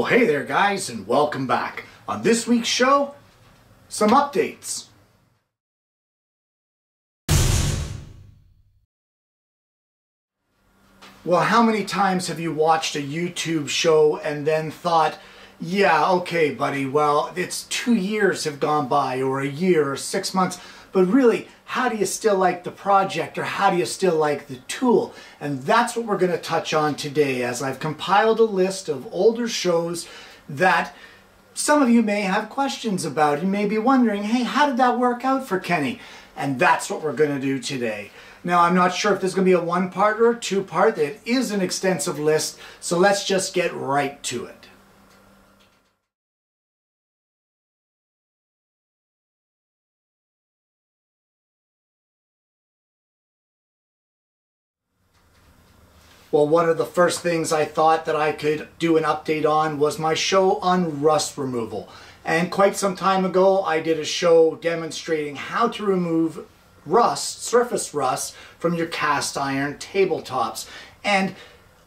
Well, hey there, guys, and welcome back. On this week's show, some updates. Well, how many times have you watched a YouTube show and then thought, yeah, okay, buddy, well, it's two years have gone by, or a year, or six months, but really, how do you still like the project, or how do you still like the tool? And that's what we're going to touch on today, as I've compiled a list of older shows that some of you may have questions about. You may be wondering, hey, how did that work out for Kenny? And that's what we're going to do today. Now, I'm not sure if there's going to be a one part or a two part. It is an extensive list, so let's just get right to it. Well, one of the first things I thought that I could do an update on was my show on rust removal. And quite some time ago, I did a show demonstrating how to remove rust, surface rust, from your cast iron tabletops. And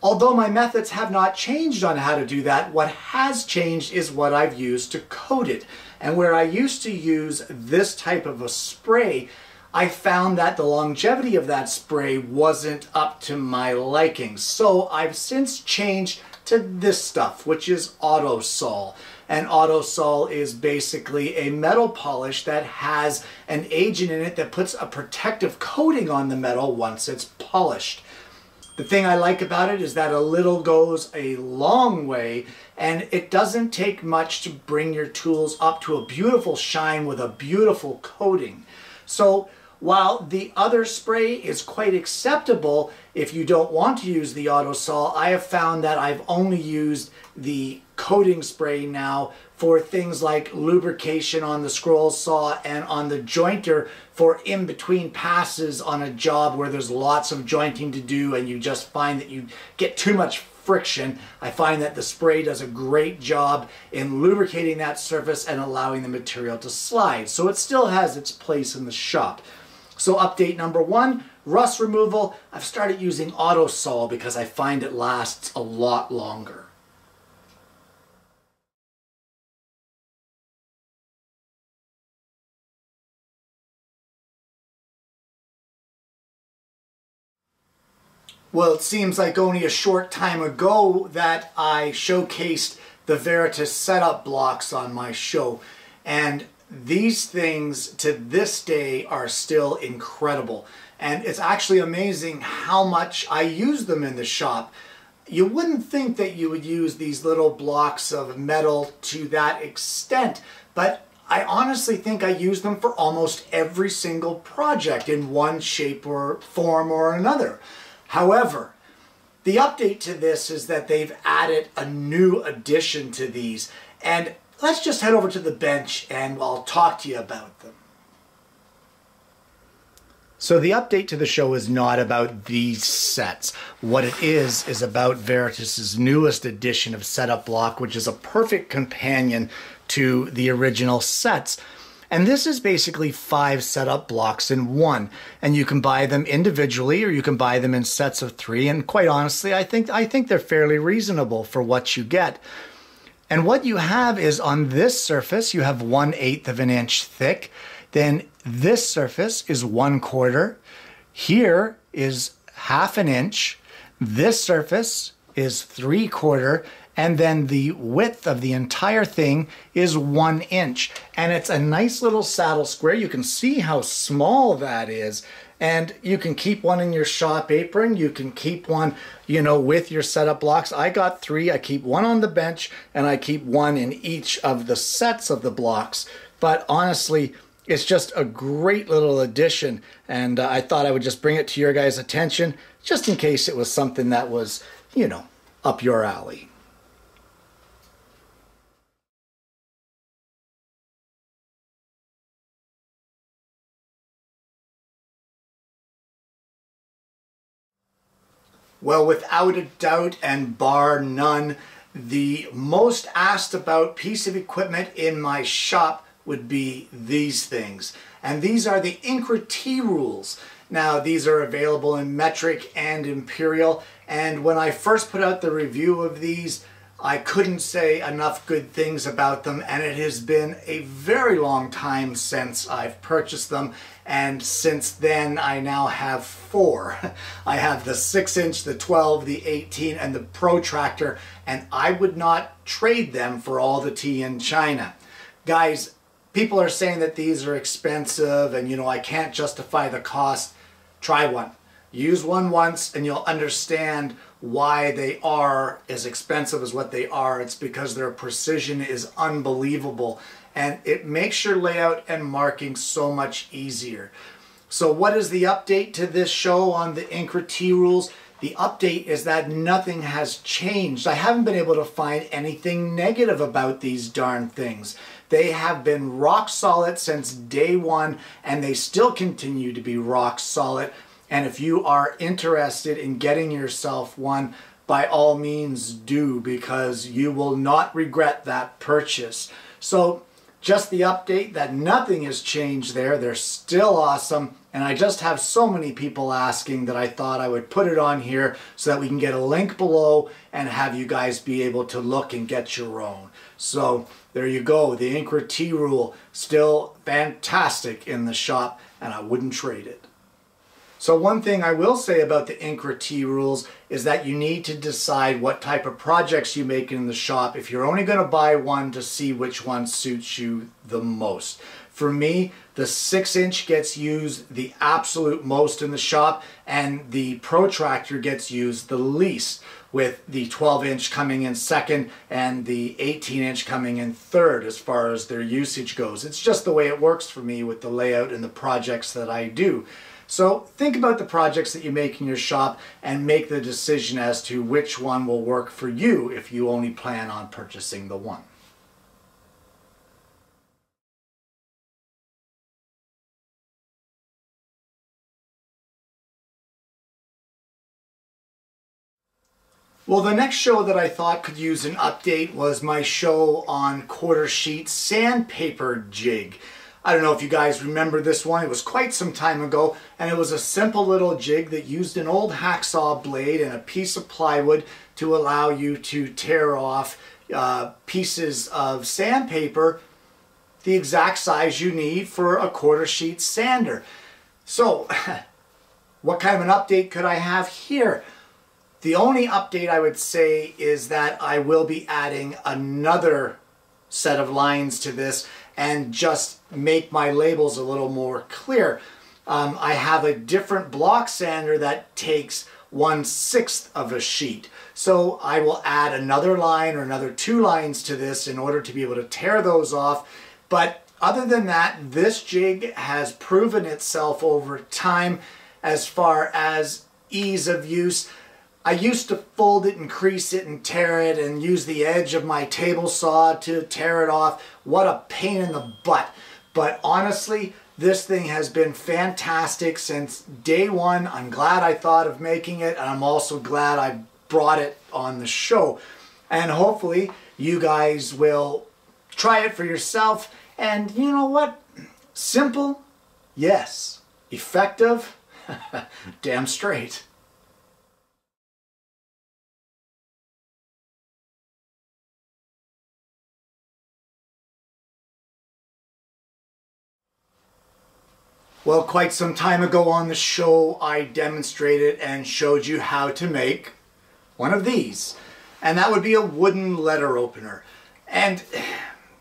although my methods have not changed on how to do that, what has changed is what I've used to coat it. And where I used to use this type of a spray, I found that the longevity of that spray wasn't up to my liking. So I've since changed to this stuff, which is Autosol. And Autosol is basically a metal polish that has an agent in it that puts a protective coating on the metal once it's polished. The thing I like about it is that a little goes a long way and it doesn't take much to bring your tools up to a beautiful shine with a beautiful coating. So while the other spray is quite acceptable if you don't want to use the Autosol, I have found that I've only used the coating spray now for things like lubrication on the scroll saw and on the jointer for in between passes on a job where there's lots of jointing to do and you just find that you get too much friction. I find that the spray does a great job in lubricating that surface and allowing the material to slide. So it still has its place in the shop. So update number one, rust removal. I've started using Autosol because I find it lasts a lot longer. Well, it seems like only a short time ago that I showcased the Veritas setup blocks on my show. And these things to this day are still incredible. And it's actually amazing how much I use them in the shop. You wouldn't think that you would use these little blocks of metal to that extent, but I honestly think I use them for almost every single project in one shape or form or another. However, the update to this is that they've added a new addition to these, and let's just head over to the bench and I'll talk to you about them. So the update to the show is not about these sets. What it is, is about Veritas's newest edition of Setup Block, which is a perfect companion to the original sets. And this is basically five setup blocks in one. And you can buy them individually or you can buy them in sets of three. And quite honestly, I think I think they're fairly reasonable for what you get. And what you have is on this surface, you have one eighth of an inch thick. Then this surface is one quarter. Here is half an inch. This surface is three quarter. And then the width of the entire thing is one inch. And it's a nice little saddle square. You can see how small that is. And you can keep one in your shop apron. You can keep one, you know, with your setup blocks. I got three. I keep one on the bench and I keep one in each of the sets of the blocks. But honestly, it's just a great little addition. And uh, I thought I would just bring it to your guys' attention just in case it was something that was, you know, up your alley. Well, without a doubt and bar none, the most asked about piece of equipment in my shop would be these things. And these are the Incra T rules. Now, these are available in metric and imperial. And when I first put out the review of these, I couldn't say enough good things about them and it has been a very long time since I've purchased them and since then I now have four. I have the 6 inch, the 12, the 18 and the Protractor and I would not trade them for all the tea in China. Guys, people are saying that these are expensive and you know I can't justify the cost. Try one. Use one once and you'll understand why they are as expensive as what they are. It's because their precision is unbelievable and it makes your layout and marking so much easier. So what is the update to this show on the Incra T rules? The update is that nothing has changed. I haven't been able to find anything negative about these darn things. They have been rock solid since day one and they still continue to be rock solid. And if you are interested in getting yourself one, by all means do because you will not regret that purchase. So just the update that nothing has changed there. They're still awesome. And I just have so many people asking that I thought I would put it on here so that we can get a link below and have you guys be able to look and get your own. So there you go. The Incra T Rule still fantastic in the shop and I wouldn't trade it. So one thing I will say about the Incra T rules is that you need to decide what type of projects you make in the shop if you're only going to buy one to see which one suits you the most. For me, the 6 inch gets used the absolute most in the shop and the protractor gets used the least with the 12 inch coming in second and the 18 inch coming in third as far as their usage goes. It's just the way it works for me with the layout and the projects that I do. So think about the projects that you make in your shop and make the decision as to which one will work for you if you only plan on purchasing the one. Well, the next show that I thought could use an update was my show on quarter sheet sandpaper jig. I don't know if you guys remember this one. It was quite some time ago, and it was a simple little jig that used an old hacksaw blade and a piece of plywood to allow you to tear off uh, pieces of sandpaper the exact size you need for a quarter sheet sander. So, what kind of an update could I have here? The only update I would say is that I will be adding another set of lines to this and just make my labels a little more clear. Um, I have a different block sander that takes one sixth of a sheet. So I will add another line or another two lines to this in order to be able to tear those off. But other than that, this jig has proven itself over time as far as ease of use. I used to fold it and crease it and tear it and use the edge of my table saw to tear it off. What a pain in the butt. But honestly, this thing has been fantastic since day one. I'm glad I thought of making it and I'm also glad I brought it on the show. And hopefully you guys will try it for yourself. And you know what? Simple, yes. Effective, damn straight. Well, quite some time ago on the show, I demonstrated and showed you how to make one of these. And that would be a wooden letter opener. And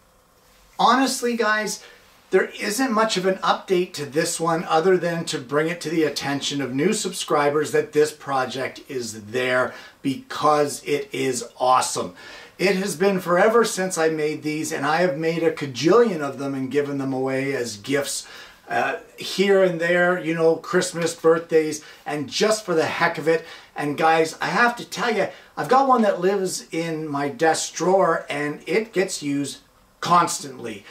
honestly, guys, there isn't much of an update to this one other than to bring it to the attention of new subscribers that this project is there because it is awesome. It has been forever since I made these and I have made a cajillion of them and given them away as gifts uh, here and there, you know, Christmas, birthdays, and just for the heck of it. And guys, I have to tell you, I've got one that lives in my desk drawer and it gets used constantly.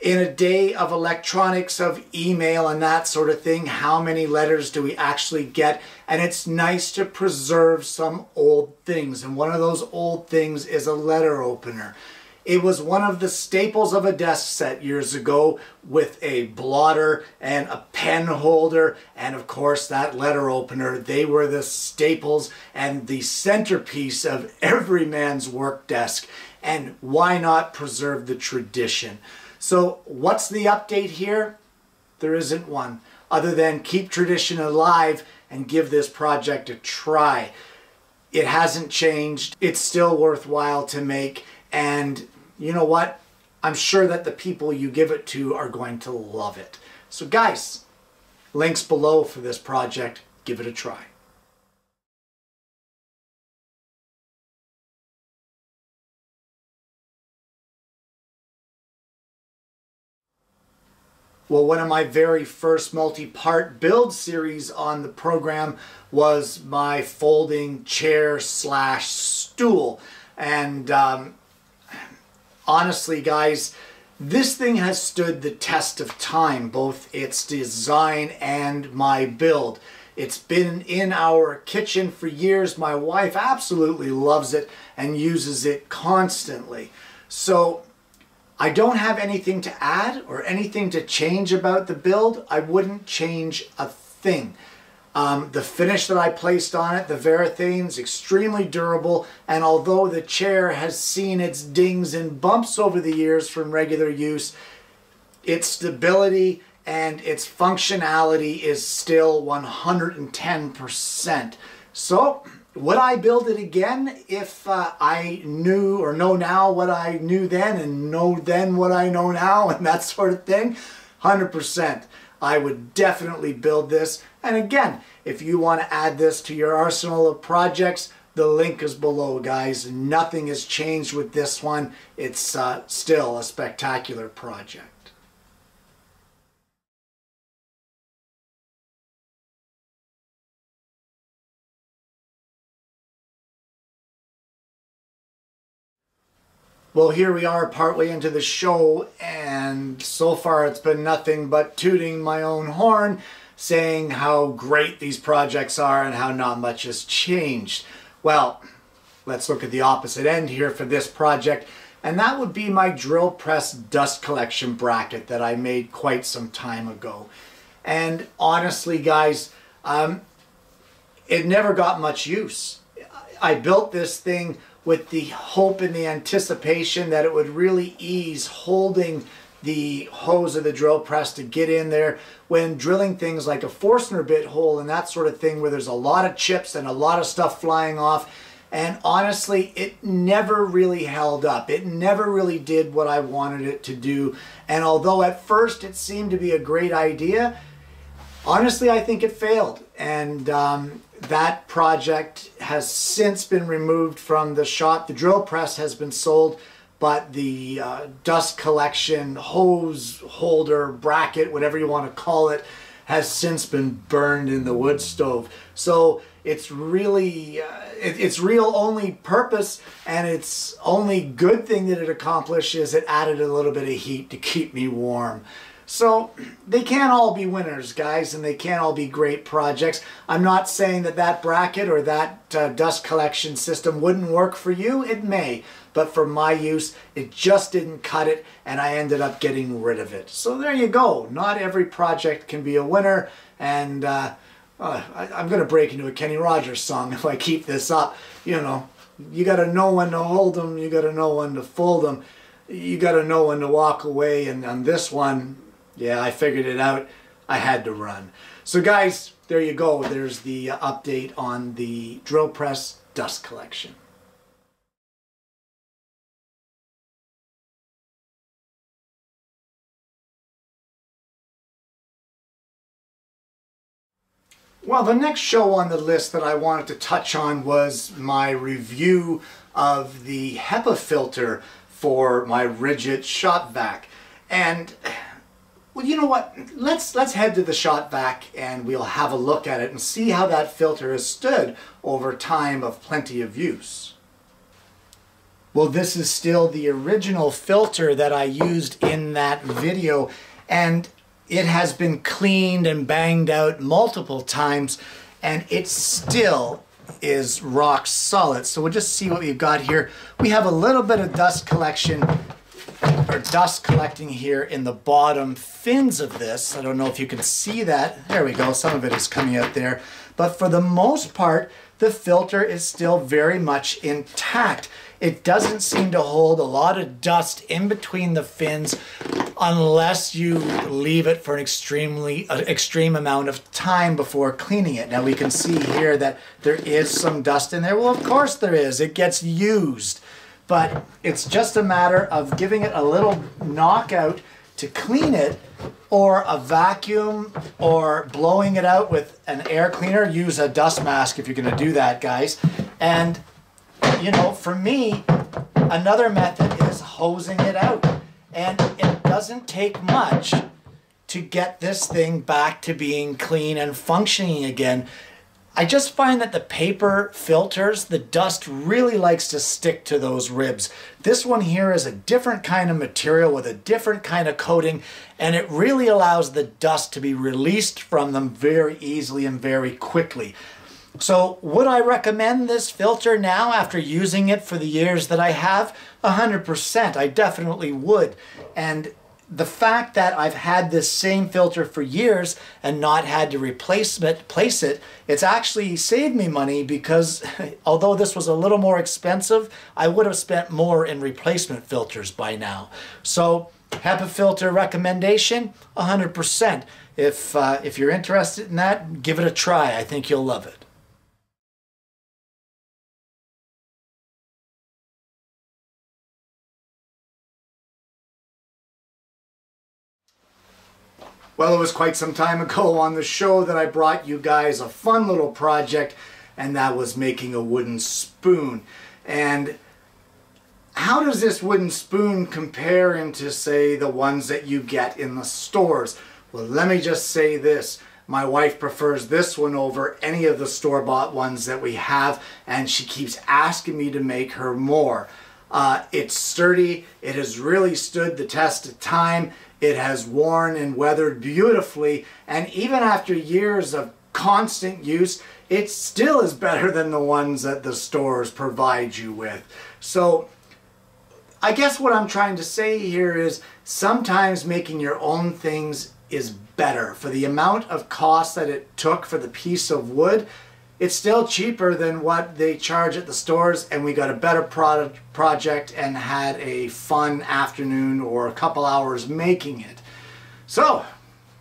In a day of electronics, of email and that sort of thing, how many letters do we actually get? And it's nice to preserve some old things. And one of those old things is a letter opener. It was one of the staples of a desk set years ago with a blotter and a pen holder and of course that letter opener. They were the staples and the centerpiece of every man's work desk. And why not preserve the tradition? So what's the update here? There isn't one other than keep tradition alive and give this project a try. It hasn't changed. It's still worthwhile to make. And you know what? I'm sure that the people you give it to are going to love it. So guys, links below for this project. Give it a try. Well, one of my very first multi-part build series on the program was my folding chair slash stool. And um, honestly, guys, this thing has stood the test of time, both its design and my build. It's been in our kitchen for years. My wife absolutely loves it and uses it constantly. So I don't have anything to add or anything to change about the build. I wouldn't change a thing. Um, the finish that I placed on it, the Varathane, is extremely durable, and although the chair has seen its dings and bumps over the years from regular use, its stability and its functionality is still 110%. So, would I build it again if uh, I knew or know now what I knew then and know then what I know now and that sort of thing? 100%. I would definitely build this. And again, if you want to add this to your arsenal of projects, the link is below, guys. Nothing has changed with this one. It's uh, still a spectacular project. Well, here we are partway into the show, and so far it's been nothing but tooting my own horn, saying how great these projects are and how not much has changed. Well, let's look at the opposite end here for this project, and that would be my drill press dust collection bracket that I made quite some time ago. And honestly, guys, um, it never got much use. I built this thing with the hope and the anticipation that it would really ease holding the hose of the drill press to get in there. When drilling things like a Forstner bit hole and that sort of thing where there's a lot of chips and a lot of stuff flying off and honestly it never really held up. It never really did what I wanted it to do. And although at first it seemed to be a great idea honestly I think it failed. And um, that project has since been removed from the shop. The drill press has been sold, but the uh, dust collection, hose holder, bracket, whatever you want to call it, has since been burned in the wood stove. So it's really, uh, it, its real only purpose and its only good thing that it accomplished is it added a little bit of heat to keep me warm. So they can't all be winners, guys, and they can't all be great projects. I'm not saying that that bracket or that uh, dust collection system wouldn't work for you. It may, but for my use, it just didn't cut it, and I ended up getting rid of it. So there you go. Not every project can be a winner, and uh, uh, I, am going to break into a Kenny Rogers song if I keep this up. You know, you got to know when to hold them, you got to know when to fold them, you got to know when to walk away, and on this one, yeah, I figured it out. I had to run. So guys, there you go. There's the update on the drill press dust collection. Well, the next show on the list that I wanted to touch on was my review of the HEPA filter for my Ridgid shop vac. And well, you know what? Let's let's head to the shop vac and we'll have a look at it and see how that filter has stood over time of plenty of use. Well, this is still the original filter that I used in that video and it has been cleaned and banged out multiple times and it still is rock solid. So we'll just see what we've got here. We have a little bit of dust collection or dust collecting here in the bottom fins of this. I don't know if you can see that. There we go. Some of it is coming out there. But for the most part, the filter is still very much intact. It doesn't seem to hold a lot of dust in between the fins unless you leave it for an extremely uh, extreme amount of time before cleaning it. Now we can see here that there is some dust in there. Well, of course there is. It gets used. But it's just a matter of giving it a little knockout to clean it or a vacuum or blowing it out with an air cleaner. Use a dust mask if you're going to do that, guys. And, you know, for me, another method is hosing it out. And it doesn't take much to get this thing back to being clean and functioning again. I just find that the paper filters, the dust really likes to stick to those ribs. This one here is a different kind of material with a different kind of coating and it really allows the dust to be released from them very easily and very quickly. So would I recommend this filter now after using it for the years that I have? 100%, I definitely would. And the fact that I've had this same filter for years and not had to replace it, place it, it's actually saved me money because although this was a little more expensive, I would have spent more in replacement filters by now. So HEPA filter recommendation, 100%. If, uh, if you're interested in that, give it a try. I think you'll love it. Well, it was quite some time ago on the show that I brought you guys a fun little project, and that was making a wooden spoon. And how does this wooden spoon compare into, say, the ones that you get in the stores? Well, let me just say this. My wife prefers this one over any of the store-bought ones that we have, and she keeps asking me to make her more. Uh, it's sturdy. It has really stood the test of time. It has worn and weathered beautifully, and even after years of constant use, it still is better than the ones that the stores provide you with. So I guess what I'm trying to say here is sometimes making your own things is better. For the amount of cost that it took for the piece of wood, it's still cheaper than what they charge at the stores and we got a better product project and had a fun afternoon or a couple hours making it. So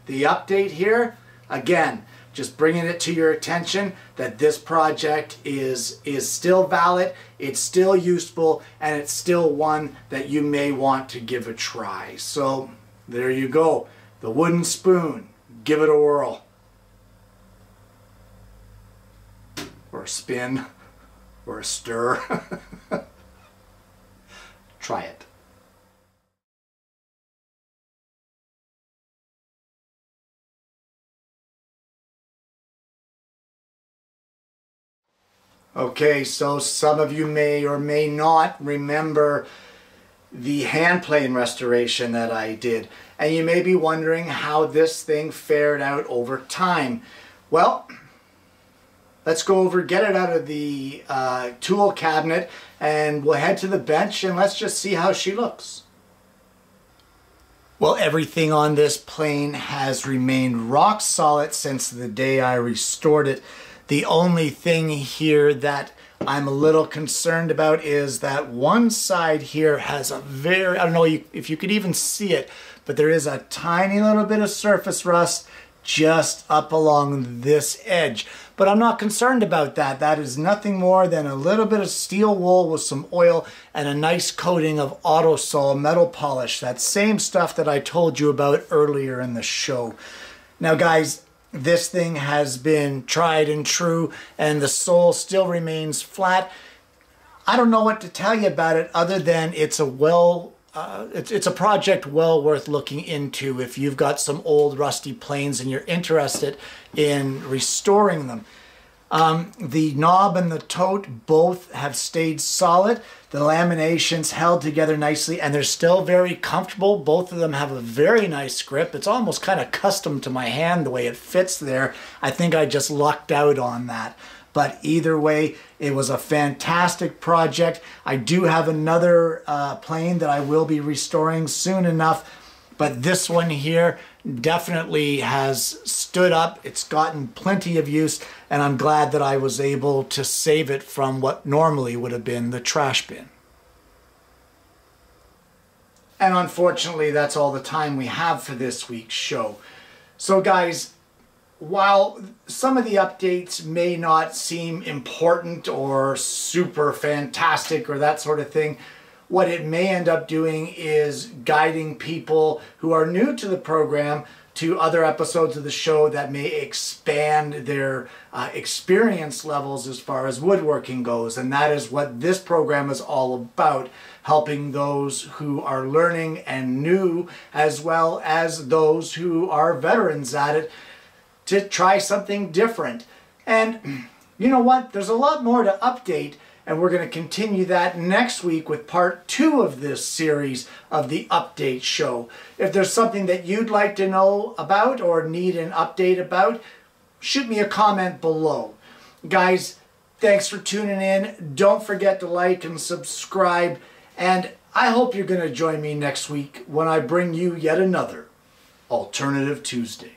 the update here again just bringing it to your attention that this project is is still valid it's still useful and it's still one that you may want to give a try. So there you go. The wooden spoon. Give it a whirl or a spin or a stir. Try it. Okay, so some of you may or may not remember the hand plane restoration that I did. And you may be wondering how this thing fared out over time. Well, Let's go over, get it out of the uh, tool cabinet, and we'll head to the bench and let's just see how she looks. Well, everything on this plane has remained rock solid since the day I restored it. The only thing here that I'm a little concerned about is that one side here has a very, I don't know if you could even see it, but there is a tiny little bit of surface rust just up along this edge. But I'm not concerned about that. That is nothing more than a little bit of steel wool with some oil and a nice coating of Autosol metal polish. That same stuff that I told you about earlier in the show. Now guys, this thing has been tried and true and the sole still remains flat. I don't know what to tell you about it other than it's a well uh, it's, it's a project well worth looking into if you've got some old rusty planes and you're interested in restoring them. Um, the knob and the tote both have stayed solid. The laminations held together nicely and they're still very comfortable. Both of them have a very nice grip. It's almost kind of custom to my hand the way it fits there. I think I just lucked out on that. But either way, it was a fantastic project. I do have another uh, plane that I will be restoring soon enough. But this one here definitely has stood up. It's gotten plenty of use, and I'm glad that I was able to save it from what normally would have been the trash bin. And unfortunately, that's all the time we have for this week's show. So guys, while some of the updates may not seem important or super fantastic or that sort of thing, what it may end up doing is guiding people who are new to the program to other episodes of the show that may expand their uh, experience levels as far as woodworking goes. And that is what this program is all about helping those who are learning and new, as well as those who are veterans at it, to try something different. And you know what? There's a lot more to update and we're going to continue that next week with part two of this series of the update show. If there's something that you'd like to know about or need an update about, shoot me a comment below. Guys, thanks for tuning in. Don't forget to like and subscribe. And I hope you're going to join me next week when I bring you yet another Alternative Tuesday.